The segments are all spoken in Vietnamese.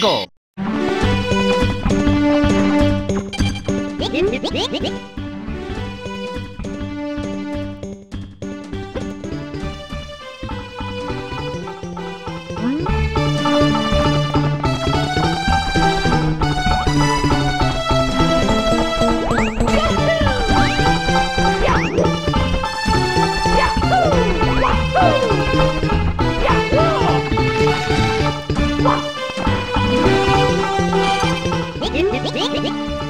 go! ウフフ。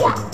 Yeah.